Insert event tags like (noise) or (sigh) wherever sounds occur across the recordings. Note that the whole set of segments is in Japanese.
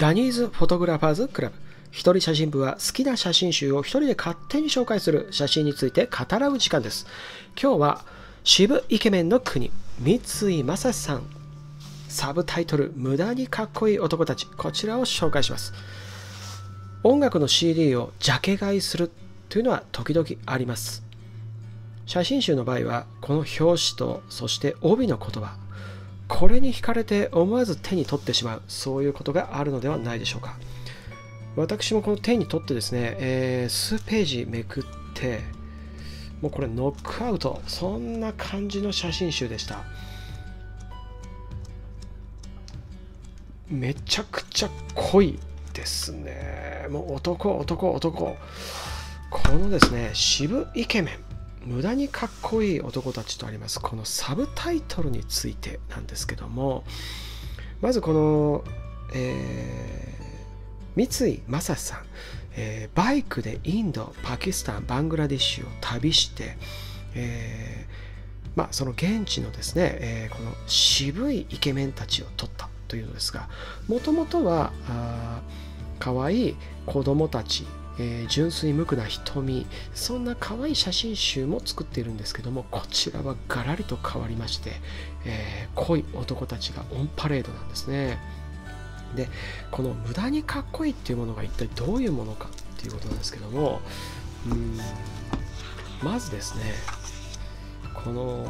ダニーズフォトグラファーズクラブ一人写真部は好きな写真集を一人で勝手に紹介する写真について語らう時間です。今日は渋イケメンの国三井正さん。サブタイトル無駄にかっこいい男たち。こちらを紹介します。音楽の CD をジャケ買いするというのは時々あります。写真集の場合はこの表紙とそして帯の言葉。これに惹かれて思わず手に取ってしまうそういうことがあるのではないでしょうか。私もこの手に取ってですね、えー、数ページめくってもうこれノックアウト。そんな感じの写真集でした。めちゃくちゃ濃いですね。もう男男男。このですね渋イケメン。無駄にかっこいい男たちとあります。このサブタイトルについてなんですけどもまずこの、えー、三井正さん、えー、バイクでインドパキスタンバングラデシュを旅して、えー、まあ、その現地のですね、えこの渋いイケメンたちを撮ったというのですがもともとはあ可愛い子供たちえー、純粋無垢な瞳そんな可愛い写真集も作っているんですけどもこちらはガラリと変わりまして、えー、濃い男たちがオンパレードなんですね。でこの無駄にかっこいいっていうものが一体どういうものかっていうことなんですけどもまずですねこの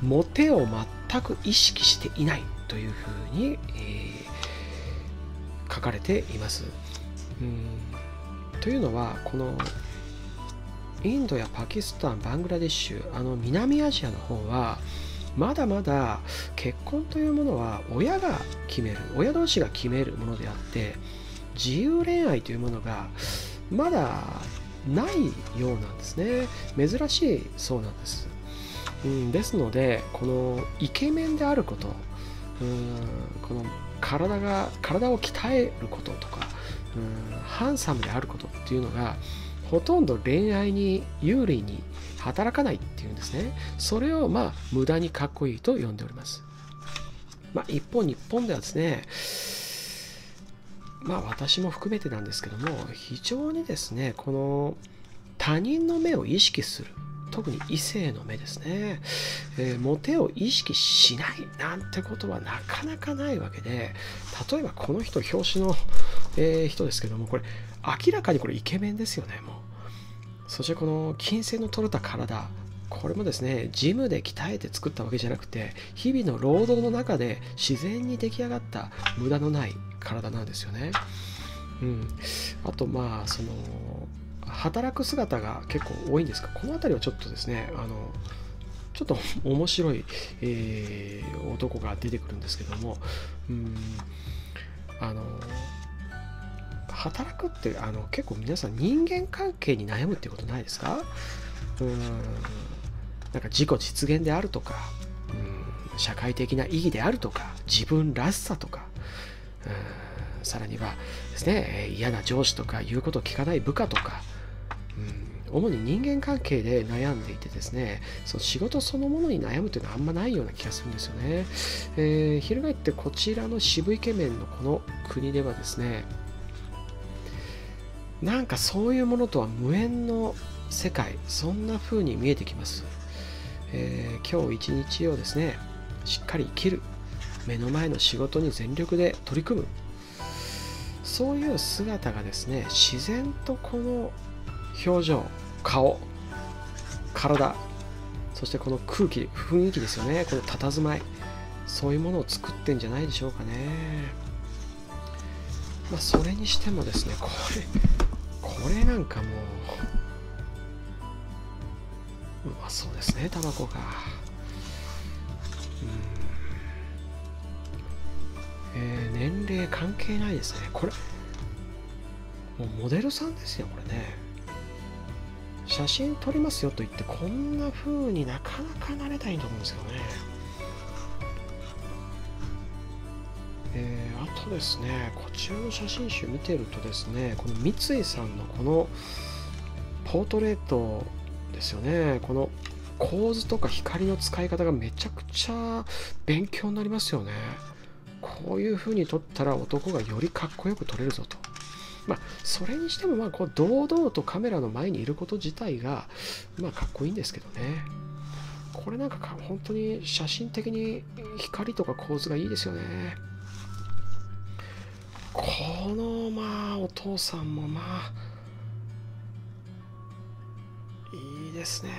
モテを全く意識していない。というふうに、えー、書かれています。うん。というのはこのインドやパキスタンバングラデシュあの南アジアの方はまだまだ結婚というものは親が決める親同士が決めるものであって自由恋愛というものがまだないようなんですね。珍しいそうなんです、うん、ですのでこのイケメンであることうんこの体が体を鍛えることとかうんハンサムであることっていうのがほとんど恋愛に有利に働かないっていうんですね。それをまあ無駄にかっこいいと呼んでおります。まあ一方日本ではですねまあ私も含めてなんですけども非常にですねこの他人の目を意識する。特に異性の目ですね、えー、モテを意識しないなんてことはなかなかないわけで例えばこの人表紙の、えー、人ですけどもこれ明らかにこれイケメンですよねもう。そしてこの金星の取れた体これもですねジムで鍛えて作ったわけじゃなくて日々の労働の中で自然に出来上がった無駄のない体なんですよね。うん、あとまあその働く姿が結構多いんですがこの辺りはちょっとですねあのちょっと (laughs) 面白い、えー、男が出てくるんですけどもうんあの働くってあの結構皆さん人間関係に悩むってことないですか？うんなんか自己実現であるとかうん社会的な意義であるとか自分らしさとかうんさらにはですね嫌な上司とか言うことを聞かない部下とか主に人間関係で悩んでいてですねその仕事そのものに悩むというのはあんまないような気がするんですよね、えー、翻ってこちらの渋イケメンのこの国ではですねなんかそういうものとは無縁の世界そんな風に見えてきます、えー、今日一日をですねしっかり生きる目の前の仕事に全力で取り組む。そういう姿がですね自然とこの表情顔体そしてこの空気雰囲気ですよね。この佇まい。そういうものを作ってんじゃないでしょうかね。まあそれにしてもですねこれこれなんかもううまそうですねタバコがうん。えー、年齢関係ないですね。これもうモデルさんですよこれね。写真撮りますよと言ってこんな風になかなかなれないと思うんですよね。えー、あとですねこちらの写真集見てるとですねこの三井さんのこのポートレートですよね。この構図とか光の使い方がめちゃくちゃ勉強になりますよね。こういう風に撮ったら男がよりかっこよく撮れるぞと。まあそれにしてもまあこう堂々とカメラの前にいること自体がまあかっこいいんですけどね。これなんか本当に写真的に光とか構図がいいですよね。このまあお父さんもまあいいですね。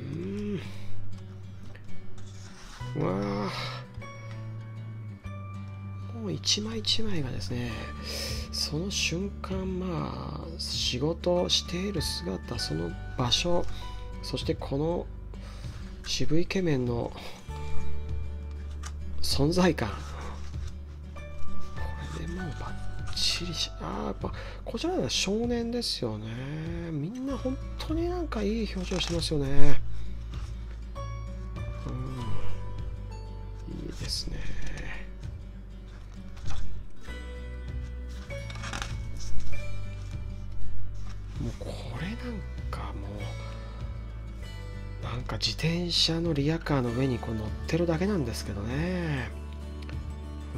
うん。うわもう一枚一枚がですねその瞬間まあ仕事をしている姿その場所そしてこの渋イケメンの存在感。これでもうバッチリしああやっぱこちらは少年ですよね。みんな本当になんかいい表情してますよね。うん。いいですね。かもうなんか自転車のリヤカーの上にこう乗ってるだけなんですけどね。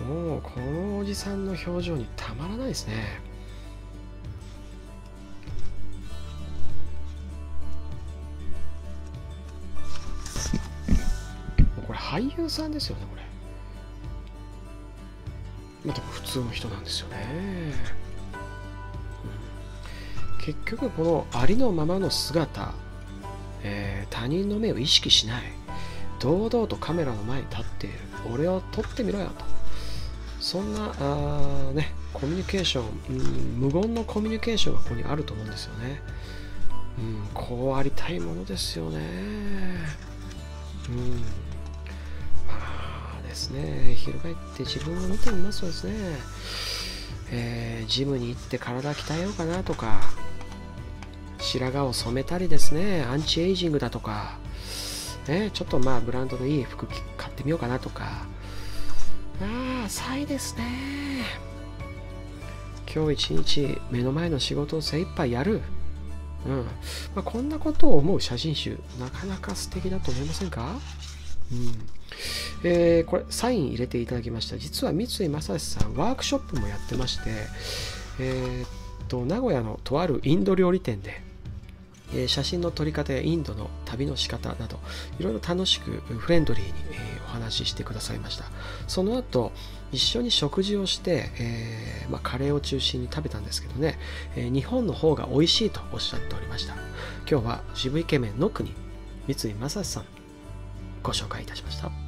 もうこのおじさんの表情にたまらないですね。これ俳優さんですよねこれ。また普通の人なんですよね。結局このありのままの姿、えー、他人の目を意識しない。堂々とカメラの前に立っている。俺を撮ってみろよと。そんなあ、ね、コミュニケーション、うん、無言のコミュニケーションがここにあると思うんですよね、うん、こうありたいものですよね。うん。まあですね翻って自分を見てみますとですねえー、ジムに行って体鍛えようかなとか白髪を染めたりですね、アンチエイジングだとか、ね、ちょっとまあブランドのいい服買ってみようかなとか、ああ、浅いですね。今日一日目の前の仕事を精一杯やる。うん。まあ、こんなことを思う写真集、なかなか素敵だと思いませんか？うん。えー、これサイン入れていただきました。実は三井正史さんワークショップもやってまして、えー、っと名古屋のとあるインド料理店でえ写真の撮り方やインドの旅の仕方などいろいろ楽しくフレンドリーに、えお話ししてくださいました。その後一緒に食事をして、えー、まあ、カレーを中心に食べたんですけどね、え日本の方が美味しいとおっしゃっておりました。今日は渋イケメンの国三井正史さんご紹介いたしました。